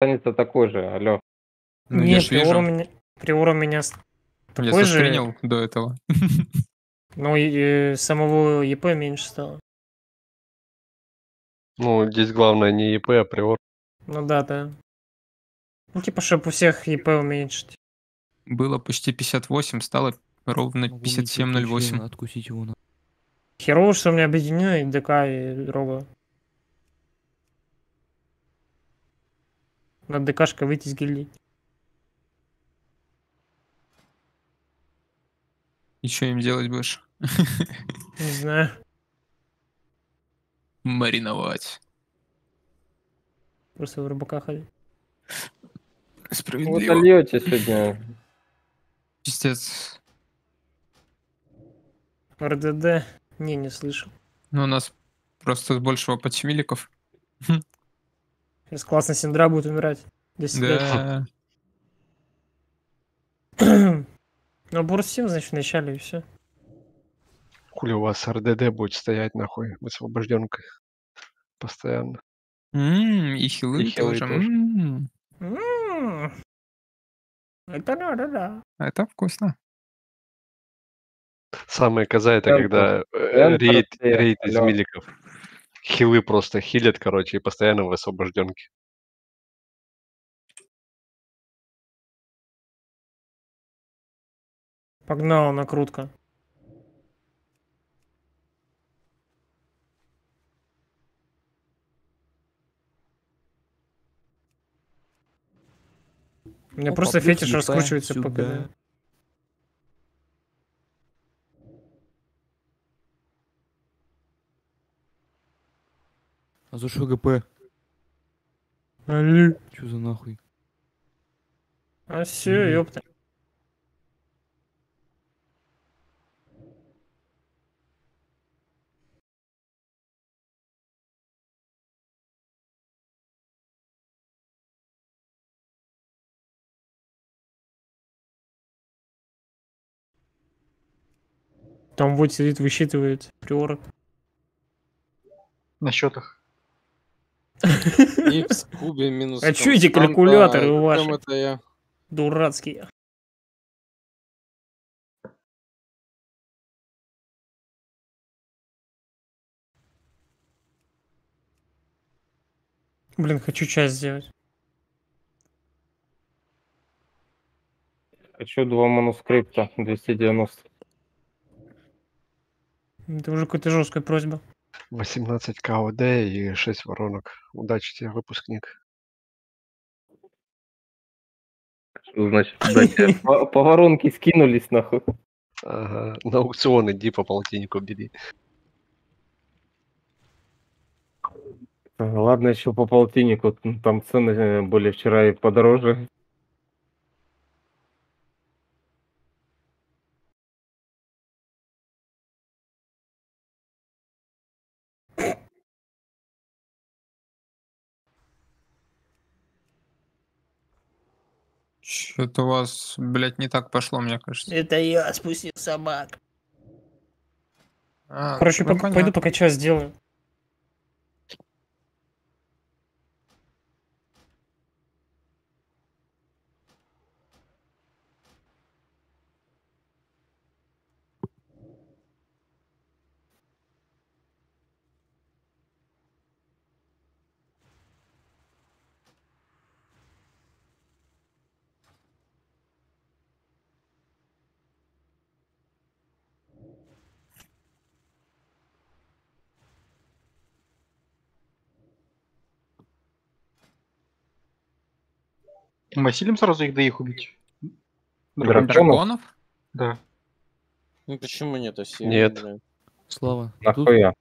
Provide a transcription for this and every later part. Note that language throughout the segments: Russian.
останется такой же, алло. Ну, я Нет, ж приор у вижу. меня, приор у меня с- Я такой же, заскринил до этого. но и, э, самого ЕП меньше стало. Ну, здесь главное не ЕП, а приор. Ну да, да. Ну, типа, чтобы у всех ЕП уменьшить. Было почти 58, стало ровно Могу мне 57.08. члена Откусить его на. Херово, что у меня объединено и ДК, и Рога. На ДКшка выйти с гильдии. И что им делать будешь? Не знаю. Мариновать. Просто в рыбака ходить. Вы Справедливо. дольете сегодня. Пиздец. РДД? Не, не слышал. Ну, у нас просто с большего подчемиликов. Сейчас классно Синдра будет умирать. 10 лет. Да. Ну, Бурсим, значит, в начале и все. Хули у вас РДД будет стоять нахуй высвобожденкой постоянно. М, И хилы И хилы тоже. тоже. М, Это да, да, да. Это вкусно. Самое коза это когда э, рейд, рейд из миликов. Хилы просто хилят, короче, и постоянно в освобожденке. Погнала накрутка. У меня Опа, просто фетиш раскручивается по. КД. А за что ГП? Али. Чё за нахуй? А все, ёпта. Там вот сидит, высчитывает приорок. На счетах. И в скубе минус А чё эти калькуляторы у я? Дурацкие. Блин, хочу часть сделать. Хочу два манускрипта 290. Это уже какая-то жесткая просьба. 18 КОД и 6 воронок. Удачи тебе, выпускник. Что значит, удачи? по, по воронке скинулись нахуй. Ага. На аукцион иди по полтиннику бери. Ладно, еще по полтиннику. Там цены э, были вчера и подороже. Что-то у вас, блядь, не так пошло, мне кажется. Это я спустил собак. А, Короче, ну, пок- пойду пока часть сделаю. Мы осилим сразу их, да их убить? Драконов? Драконов? Да. Ну почему нет оси? Нет. блин? Слава. ты тут? Нахуя?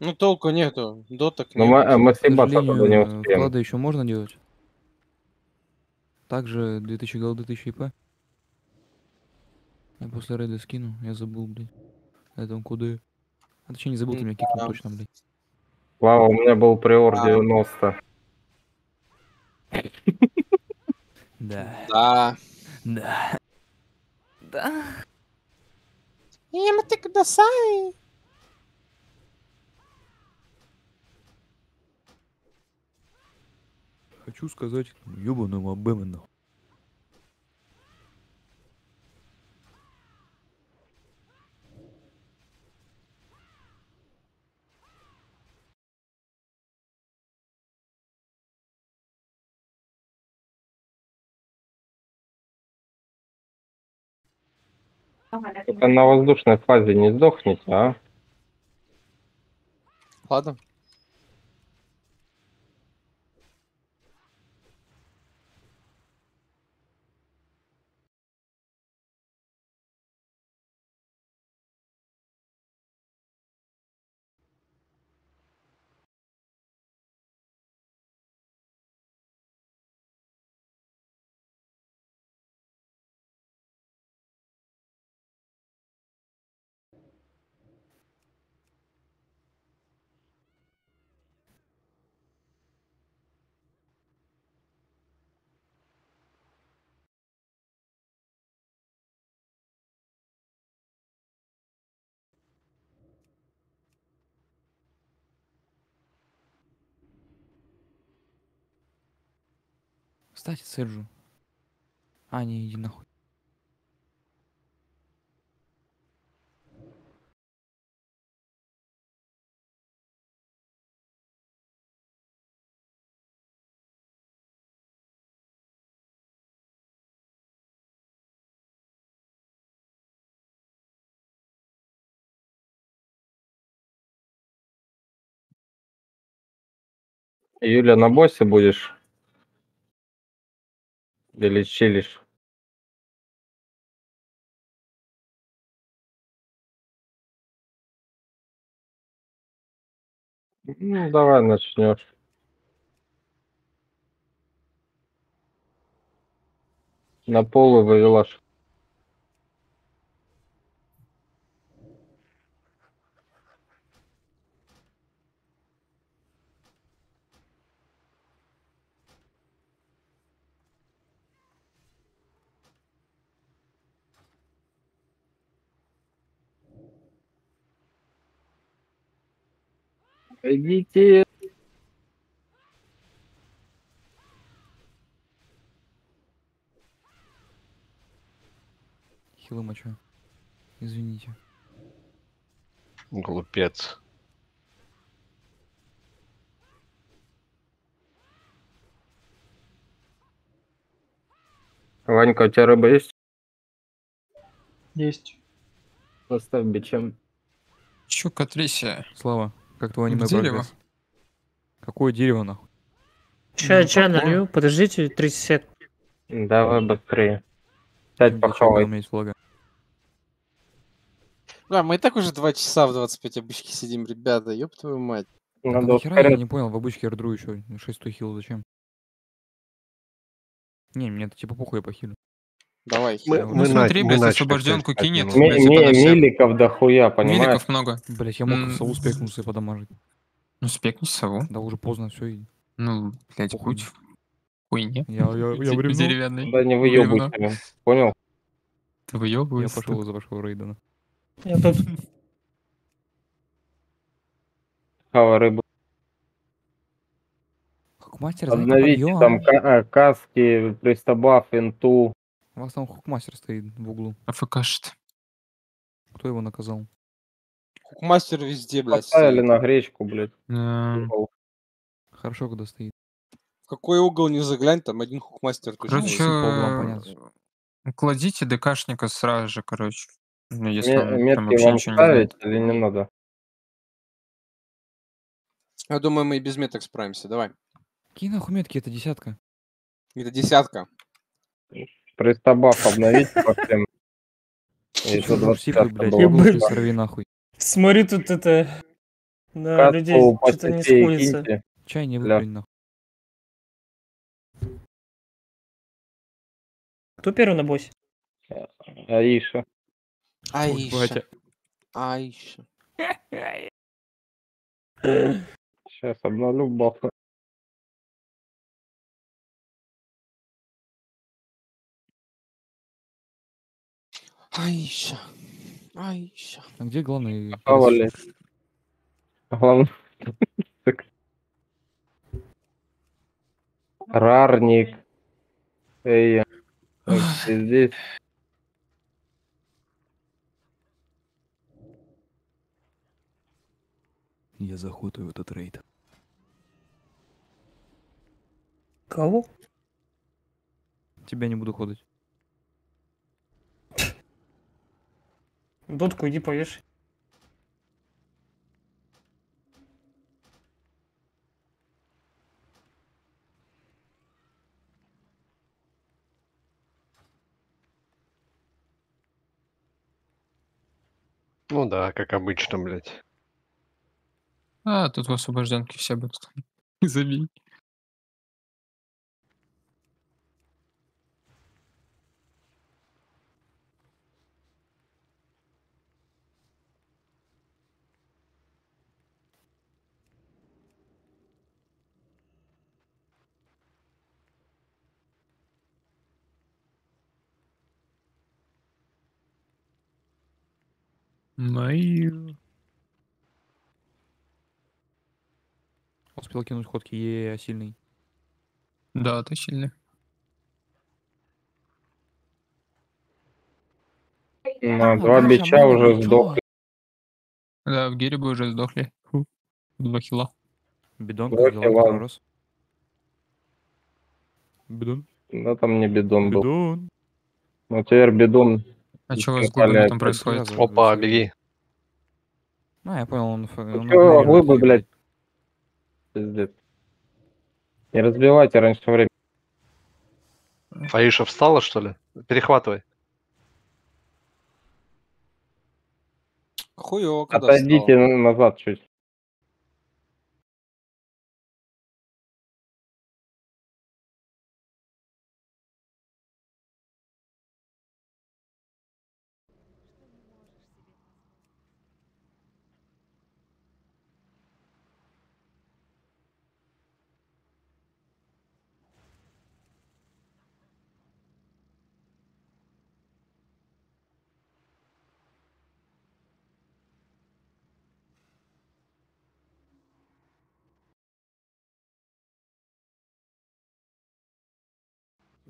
Ну толку нету. Доток Ну, нету. мы, э, мы К съебаться туда не успеем. вклады еще можно делать? Также 2000 голды, 1000 ИП. Я после рейда скину, я забыл, блядь. На этом куды. А точнее не забыл, ты меня кикнул точно, блядь. Слава, у меня был приор А. 90. Да. Да. Да. Да. Хочу хочу сказать, ёбаный мобэм, Только на воздушной фазе не сдохните, а? Ладно. Кстати, Серджу. А, не, иди нахуй. Юля, на боссе будешь? Или чилишь? Ну, давай начнешь. На пол и Идите. Хилы моча. Извините. Глупец. Ванька, у тебя рыба есть? Есть. Поставь бичем. Чё, Катрисия? Слава, как твой аниме дерево? прогресс? Какое дерево, нахуй? Чай, Ну, чай налью, подождите 30 сек. Давай быстрее. Сядь, чего похавай. нам есть влага? Да, мы и так уже 2 часа в 25 обычки сидим, ребята, ёб твою мать. Да Надо нахера я не понял, в обычке рдру еще 6 хил зачем? Не, мне это типа похуй я похилю. Давай. Мы-. Ну мы на- смотри, мы блядь, начали освобожденку опять кинет, пять Ми- ми- на. Миликов дохуя, понимаешь? Миликов много. Блять, я мог М, сову спекнуться и подамажить. Ну, спекни сову. Да уже поздно, все. И... Ну, блядь, будь в хуйне. Я, я, я, Типа деревянный. Да не блин. Понял? Ты Я выебываешься. пошел из вашего рейдена. Я тут Хава рыбу. Хукмастер, за это Обновите там а, каски, пристабаф, инту. У вас там хукмастер стоит в углу. АФКшит. Кто его наказал? Хукмастер везде, блядь. Поставили на гречку, блядь. Эм. Хорошо, когда стоит. В какой угол не заглянь, там один хукмастер точно Короче, есть. Короче, по углам понятно. кладите ДКшника сразу же, короче. Ну, если Ме- он там Метки вообще вам ничего не знает. ставить или не надо? Я думаю, мы и без меток справимся. Давай. Какие нахуй метки, это десятка. Это десятка. Пристабаф обновите по всем. И Чё тут за 20 сифры, блядь, было. Ебать. ебаный сорви нахуй. смотри тут это на Каску людей что-то не сходится. Чай не выплюнь нахуй. Кто первый на боссе? Аиша. Аиша. Аиша. Сейчас обновлю бафы. Аиша. Аиша. А где главный? Хавали. Главное. Рарник. Эй, ты здесь. Я захотую этот рейд. Кого? Тебя не буду ходить. Дудку иди повешай. Ну да, как обычно, блядь. А, тут в освобожденке все будут. Забей. Мою. Успел кинуть ходки, е я сильный. Да, ты сильный. На, два бича уже сдохли. Да, в Гире бы уже сдохли. Фу. Два хила. Бидон, Давай, как дела? ладно. Второй раз. Бидон. Да там не бидон был. Бидон. Ну теперь бидон. А что у вас с глубами там происходит? Опа, беги. А, я понял, он... он Чё, глыбы, её, блядь? Пиздец. Не разбивайте раньше времени. Фаиша встала, что ли? Перехватывай. Хуёво, когда Отойдите встал. назад чуть.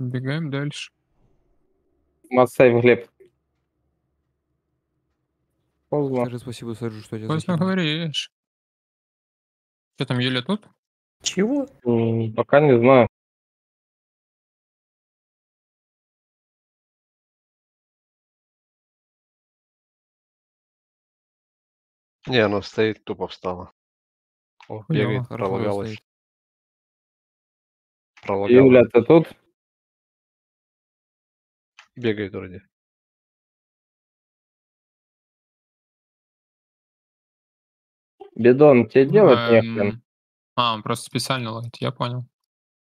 Убегаем дальше. Массай в Глеб. Поздно. Скажи спасибо, Серджу, что я тебя Поздно говоришь. Что там, Юля тут? Чего? М, Пока не знаю. Не, она стоит, тупо встала. О, бегает, хорошо пролагалась. Пролагалась. Юля, ты тут? Бегает вроде. Бидон, тебе делать Эм, нехрен. А, он просто специально ловит, я понял.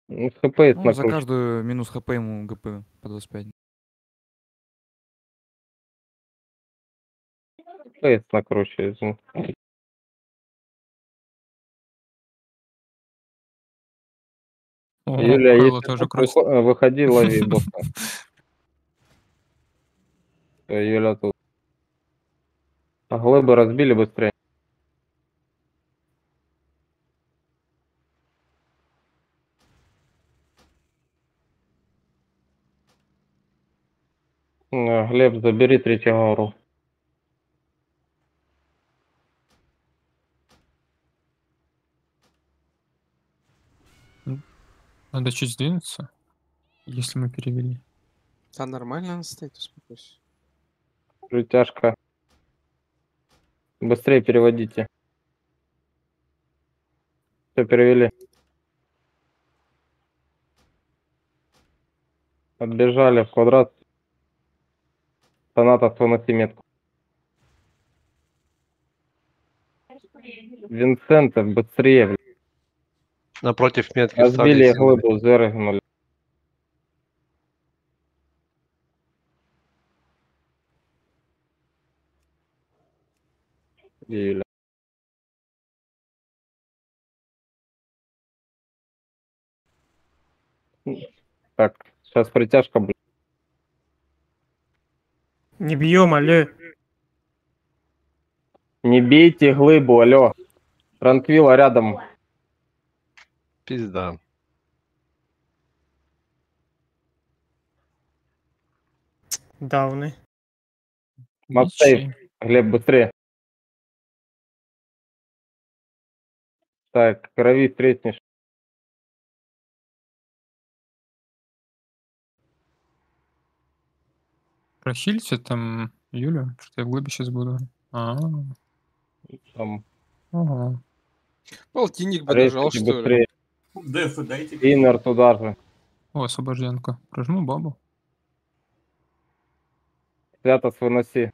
Ну, ХП Ну, за каждую минус хп ему ГП по 25. ХП накручивается. О, Юля, если тоже крутит. выходи, лови босса. Всё, Юля тут. А глыбы разбили быстрее. Э, Глеб, забери третью гору. Надо чуть сдвинуться, если мы перевели. Да нормально она стоит, успокойся. Тяжко. Быстрее переводите. Все, перевели. Отбежали в квадрат. Сонатов выноси метку. Винсентов, быстрее. Напротив метки Разбили глыбу, зергнули. или ну, Так, сейчас притяжка, блин. Не бьем, алё. Не бейте глыбу, алё. Транквила рядом. Пизда. Дауны. Матсейв. Глеб, быстрее. Так, крови встретишь. Прохильте там Юлю, что я в глыбе сейчас буду. А, Там, ага. Полтинник бы нажал, что ли? Дефы дайте. Иннер туда же. О, освобожденка. Прожму бабу. Святос выноси.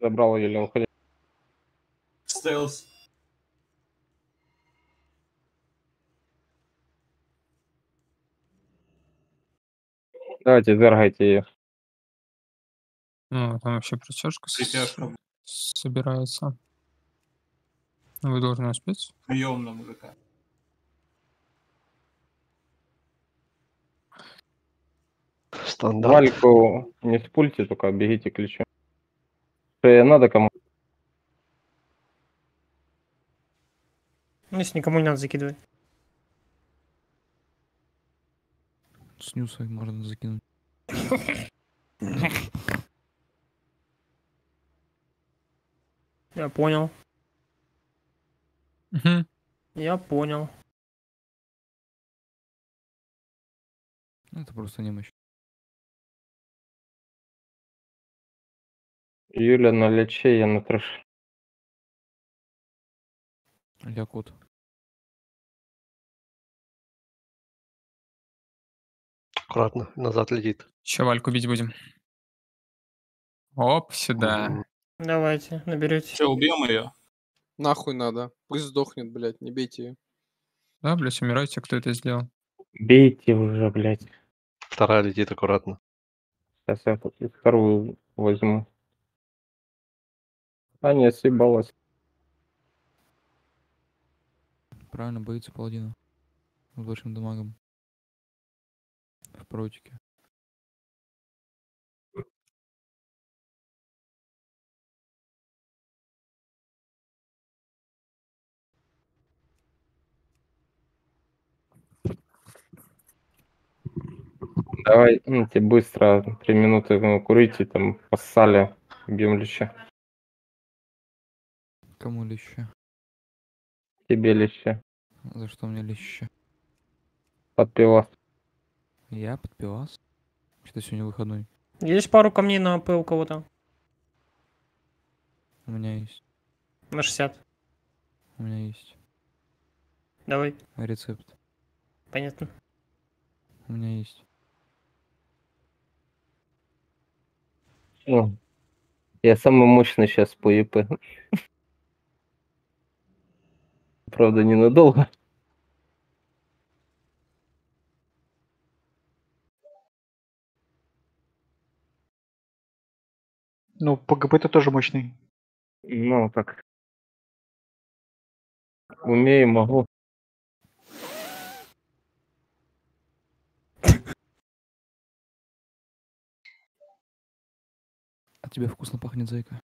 Забрал Юля, уходи. Стелс. Давайте, зергайте ее. Ну, там вообще притяжка Притяжка. собирается. Вы должны успеть. Прием на мужика. Стандарт. Вальку не спульте, только бегите к ключу. Шея надо кому? Ну, если никому не надо закидывать. Снюса можно закинуть. Я понял. Мгм. Я понял. Это просто немощь. Юля на лече, я на трэш. Лякот. Аккуратно, назад летит. Еще Вальку бить будем. Оп, сюда. Давайте, наберете. Че, убьем ее? Нахуй надо. Пусть сдохнет, блядь, не бейте ее. Да, блядь, умирайте, кто это сделал. Бейте уже, блядь. Вторая летит аккуратно. Сейчас я тут вторую возьму. А не, съебалась. Правильно, боится паладина. С большим дамагом. В протике. Давай, ну, тебе быстро, три минуты ну, курите, там, поссали, бьем леща. Кому лище? Тебе леща. За что мне лище? Подпила. Я подпивас? Что сегодня выходной? Есть пару камней на АП у кого-то? У меня есть. На 60. У меня есть. Давай. Рецепт. Понятно. У меня есть. Ну, я самый мощный сейчас по ЕП. Правда, ненадолго. Ну, ПГП то тоже мощный. Ну, так. Умею, могу. А тебе вкусно пахнет, зайка?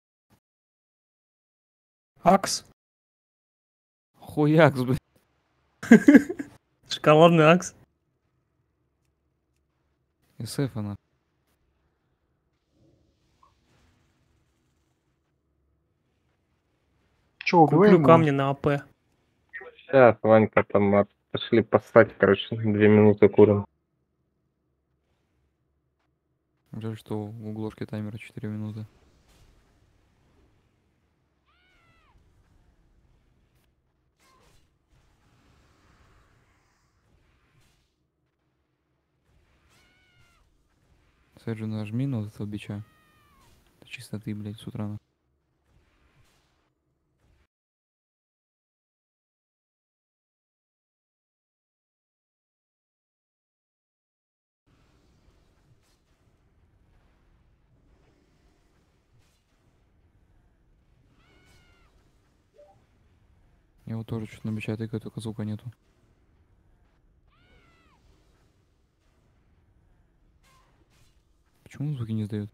Акс. Хуякс, блядь. Шоколадный акс. СФ она. Че, убиваем Куплю камни на АП. Сейчас, Ванька, там пошли поссать, короче, две минуты курим. Жаль, что в угложке таймера 4 минуты. Серджи, нажми на вот этого бича. Это чисто ты, блядь, с утра. на. Я вот тоже что-то на бича тыкаю, только звука нету. Почему звуки не сдают?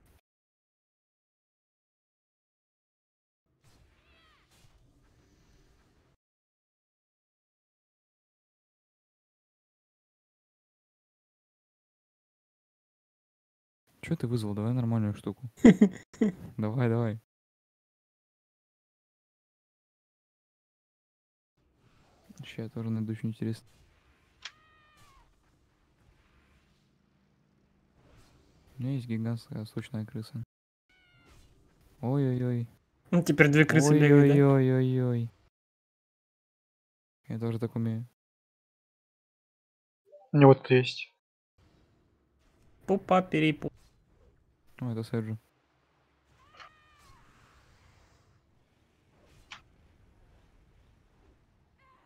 Че ты вызвал? Давай нормальную штуку. Давай, давай. Сейчас я тоже найду что интересное. У меня есть гигантская сочная крыса. Ой-ой-ой. Ну, теперь две крысы бегают, да? Ой-ой-ой-ой-ой. Я тоже так умею. У него тут есть. Пупа перепу. Ну, это Сэджи.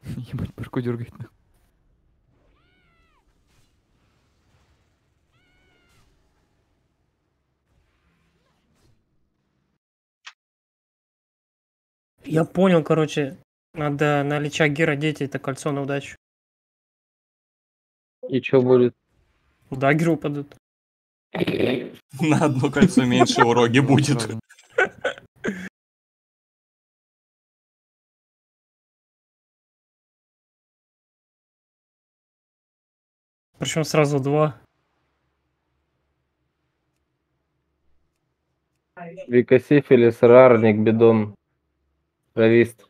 Ебать, башку дергает нахуй. Я понял, короче, надо на Лича Гера деть это кольцо на удачу. И что будет? Дагеру упадут. На одно кольцо меньше уроги будет. Причем сразу два. Викосифилис, рарник, бидон, травист.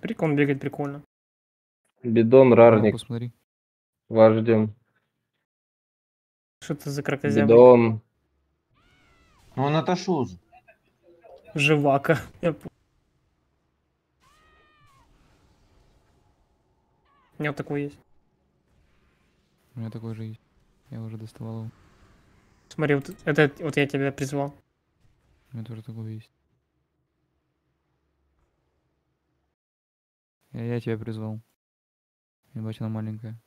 Прикол, он бегает прикольно. Бидон, Ну, рарник, посмотри. вождем. Что это за крокозябрик? Бидон, Ну он отошел же. Живака. У меня вот такой есть. У меня такой же есть. Я уже доставал его. Смотри, вот это вот я тебя призвал. У меня тоже такой есть. Я, тебя призвал. Ебать, она маленькая.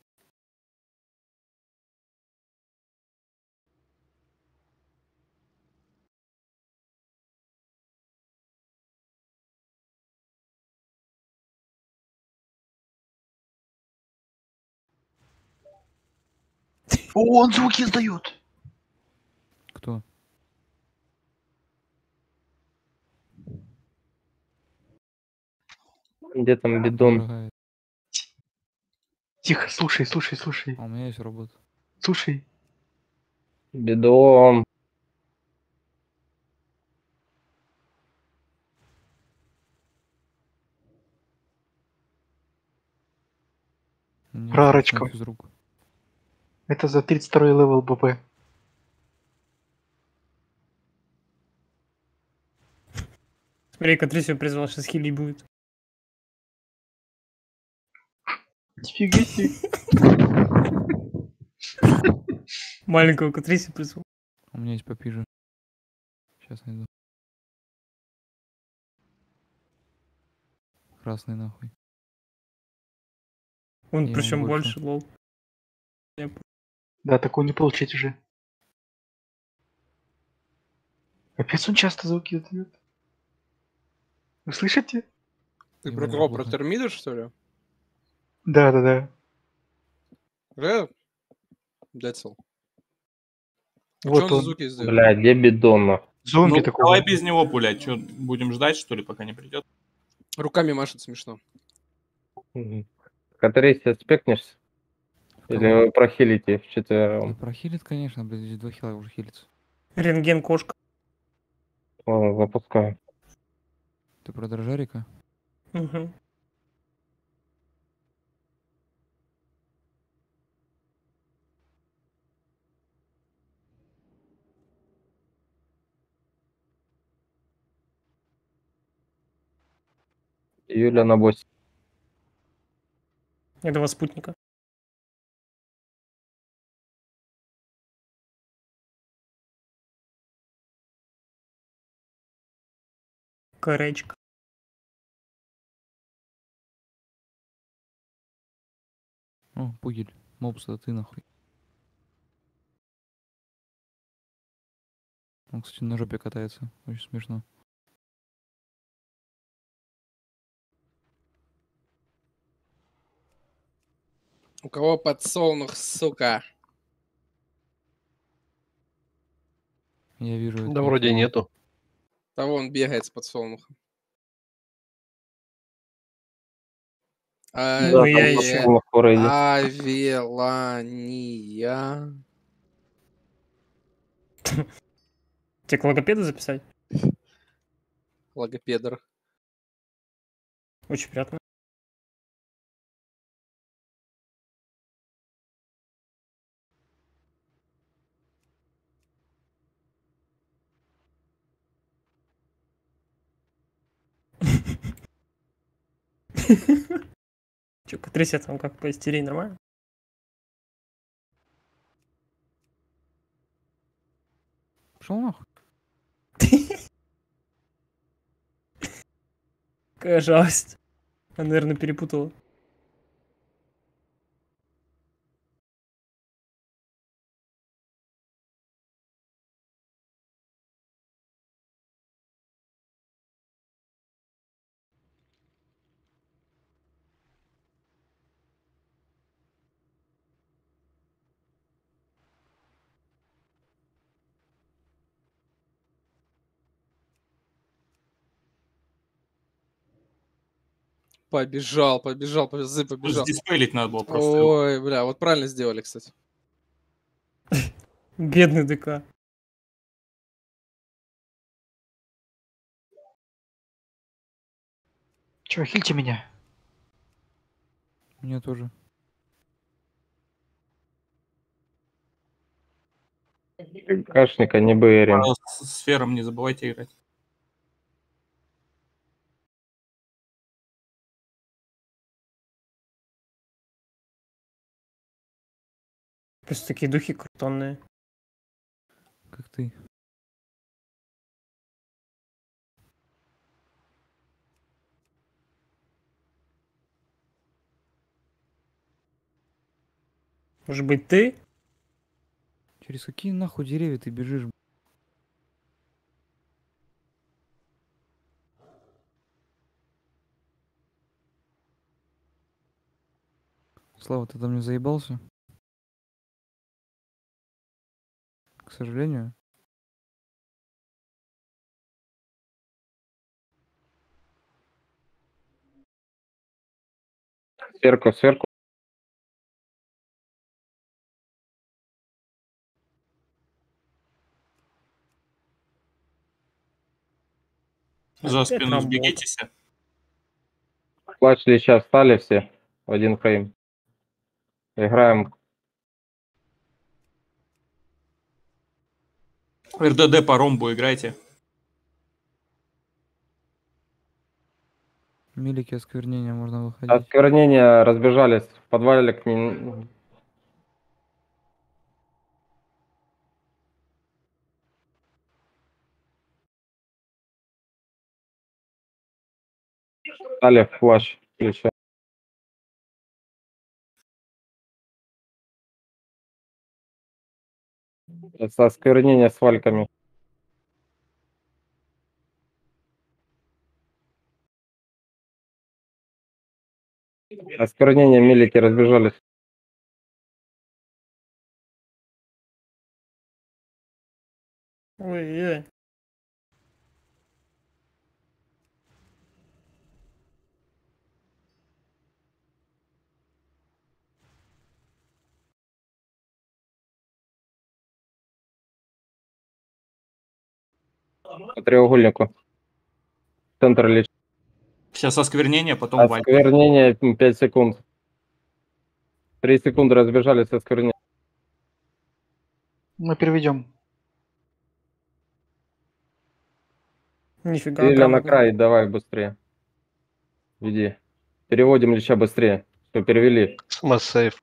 О, он звуки издает. Кто? Где там бидон? Тихо, слушай, слушай, слушай. А у меня есть робот. Слушай. Бидон. Рарочка. Это за 32 левел БП. Смотри, Катрисию призвал, сейчас хили будет. Нифига себе. Маленького Катрисию призвал. У меня есть попиже. Сейчас найду. Красный нахуй. Он причем больше. больше, лол. Да, такого не получить уже. Капец, он часто звуки издает. Вы слышите? Ты про кого? Про термидов, что ли? Да, да, да. Да? Дятел. А Вот что он звуки издает? Бля, где бидон? нахуй? Зомби Ну, такой. давай без него пулять. Что, будем ждать, что ли, пока не придет? Руками машет смешно. Мгм. Катрисия, спекнешься? Или вы прохилите вчетвером? Прохилит, конечно, блядь, здесь два хила уже хилится. Рентген кошка. Ладно, запускаю. Ты про дрожарика? Угу. Юля на боссе. Я два спутника. Коречка. О, пугель. Мопс, это ты нахуй. Он, кстати, на жопе катается. Очень смешно. У кого подсолнух, сука? Я вижу. Да это вроде нету. Того он бегает с подсолнухом. Да, Ну, там я. Авелания. Тебе к логопеду записать? Логопедер. Очень приятно. Че, потрясет там как по истерии нормально? Пошел нахуй. Какая жалость. Она, наверное, перепутала. Побежал, побежал, побежал, побежал. Диспелить надо было просто. Ой, бля, вот правильно сделали, кстати. Бедный ДК. Чё, хильте меня? Мне тоже. Кашника не бэрим. Пожалуйста, с сфером не забывайте играть. Просто такие духи крутонные. Как ты. Может быть, ты? Через какие нахуй деревья ты бежишь? Слава, ты там не заебался? Сожалению. Сверху, сверху. За спину сбегитесь. Плач леща встали все в один фрейм. Играем. РДД по ромбу играйте. Милики осквернения можно выходить. Осквернения разбежались в подвале к ним. Стали в плащ. Со осквернения с вальками. Осквернение милики разбежались. Ой-ой. По треугольнику. Центр лечения. Сейчас осквернение, потом валь. Осквернение 5 секунд. 3 секунды разбежались осквернения. Мы переведем. Нифига. Или на край, давай быстрее. Веди. Переводим леча быстрее. Все, перевели. Самосейв.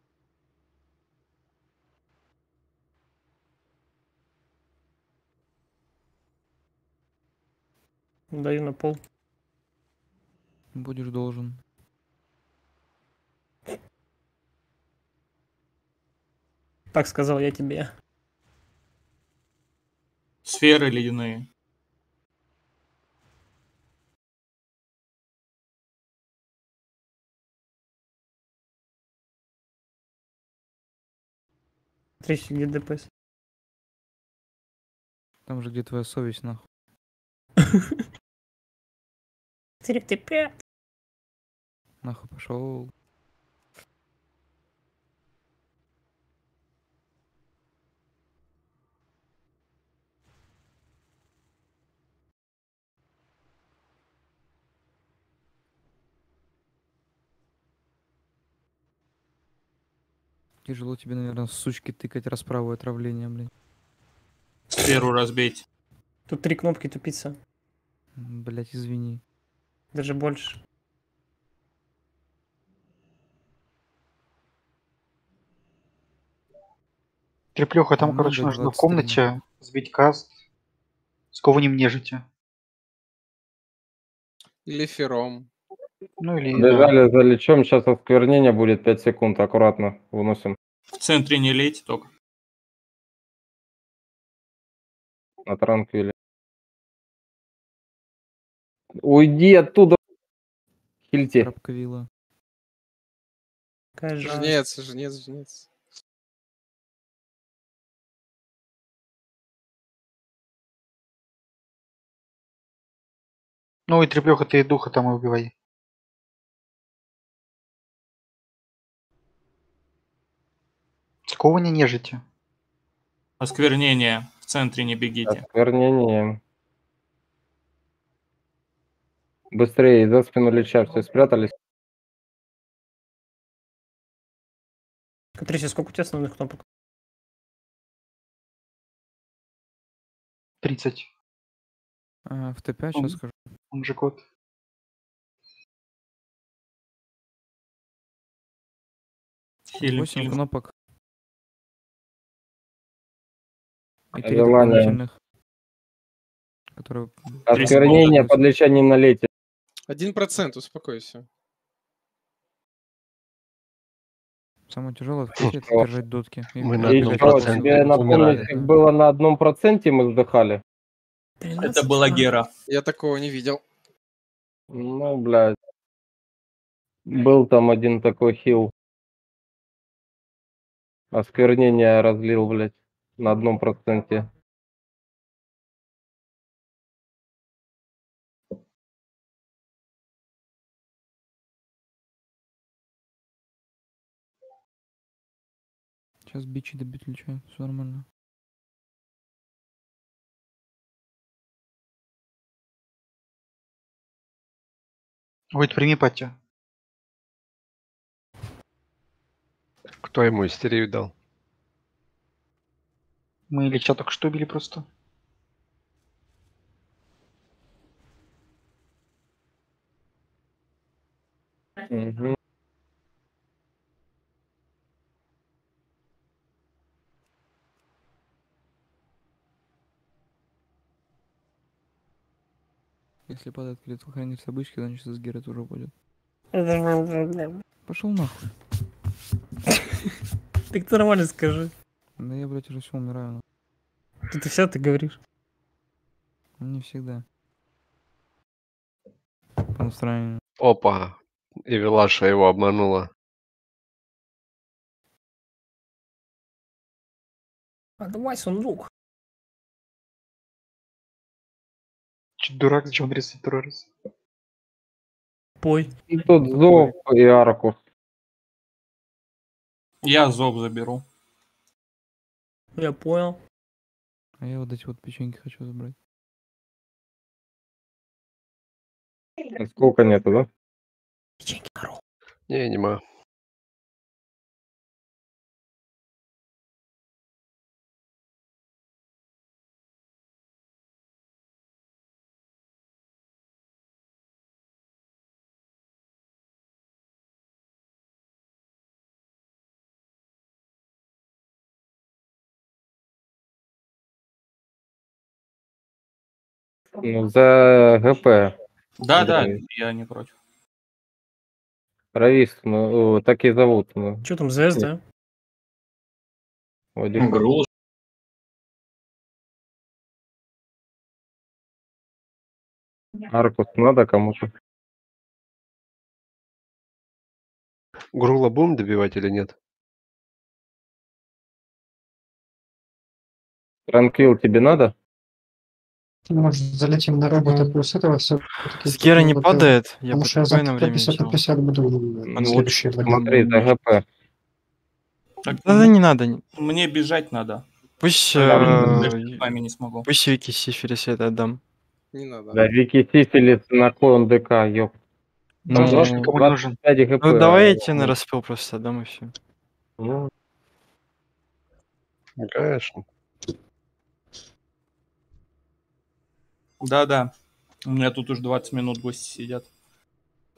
Даю на пол. Будешь должен. Так сказал я тебе. Сферы ледяные. Три сидит ДПС. Там же где твоя совесть, нахуй. Терек ты пять. Нахуй пошел. Тяжело тебе, наверное, сучки тыкать расправу и отравление, блин. Сферу разбить. Тут три кнопки тупица. Блять, извини. Даже больше. Треплеха, там, Ну, короче, нужно в 23. комнате сбить каст с кованием нежити. Или фером. Ну или... да. Бежали за лечом, сейчас осквернение будет 5 секунд, аккуратно выносим В центре не лейте только. на транквиле. Уйди оттуда! Хильте. Трапка вилла. Какая жалость. Жнец, жнец, жнец. Ну и треплеха, ты и духа там и убивай. Сковывание нежити. Осквернение. В центре не бегите. Осквернение. Быстрее, за спину леча, все спрятались. Катриси, сколько у тебя основных кнопок? 30. А, в Т5 Он- сейчас скажу. Он же код. Хилим, 8 хилим. кнопок. И три Желание. дополнительных. Которые... Осквернение под лечением на лете. Один процент, успокойся. Самое тяжелое это О. держать дотки. Мы на одном проценте напомнить, как было на одном проценте мы вздыхали? 13? Это была А, Гера. Я такого не видел. Ну, блядь. Был там один такой хил. Осквернение разлил, блядь, на одном проценте. Сейчас бичи добить лечу. Все нормально. Ой, прими пати. Кто ему истерию дал? Мы Ильича только что убили просто. Мгм. Если падает клетва хранитель обычки, значит из Гера тоже. Ты Пошел нахуй. ты нормально скажи. Да я, блядь, уже все умираю. Ты, ты вся ты говоришь. Не всегда. По настроению. Опа. И Вилаша его обманула. А давай сундук. Дурак, зачем он рисует второй раз? Пой. И тут Зов и Аркус. Я зоб заберу. Я понял. А я вот эти вот печеньки хочу забрать. Сколько нету, да? Печеньки коров. Не, нема. Ну, за ГП. Да, да, я не против. Равист, ну, о, так и зовут. Ну, Че там, ЗС, да? Вадим. Груз. Аркус надо кому-то? Грула будем добивать или нет? Транквил тебе надо? Может, залетим на робота плюс этого все. С Гера не падает, я Потому по что я спокойном за времени 50 на делал. 50 буду Ну, на два дня. Смотри, за ГП. Так, Да, не надо. не- Мне бежать надо. Пусть, э, вами не смогу. пусть Вики Сифилис я это отдам. Не надо. Да, Вики Сифилис на кой ДК, ёп. Ну, Там ну, тоже никому не нужен. 25 ГП. ну, давай я а, тебе на распил просто отдам и все. ну, Конечно. Да-да. У меня тут уже 20 минут гости сидят.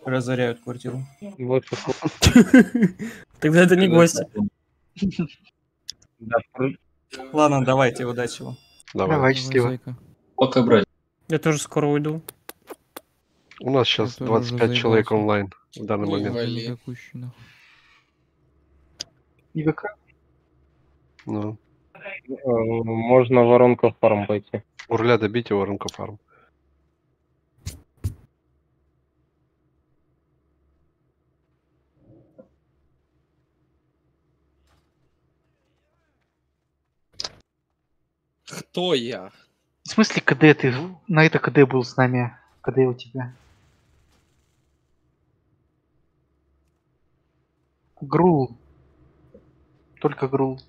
Разоряют квартиру. больше Тогда это не пр- Ладно, давайте, удачи вам. Давай. Счастливо. Пока, брать. Я тоже скоро уйду. У нас сейчас тоже уже 25 человек онлайн в данный момент. Нахуй. ИВК. Ну. э, можно воронку в фарм пойти. Урля добить его рынка фарм. Кто я? В смысле КД ты? На это КД был с нами. КД у тебя. Грул. Только грул.